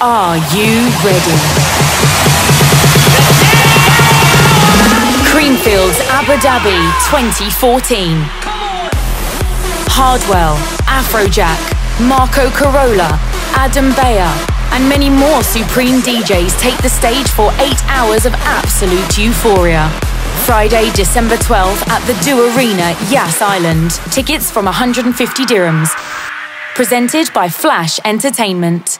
Are you ready? Creamfields Abu Dhabi 2014. Hardwell, Afrojack, Marco Carola, Adam Beyer, and many more supreme DJs take the stage for eight hours of absolute euphoria. Friday, December 12th at the du Arena, Yas Island. Tickets from 150 dirhams. Presented by Flash Entertainment.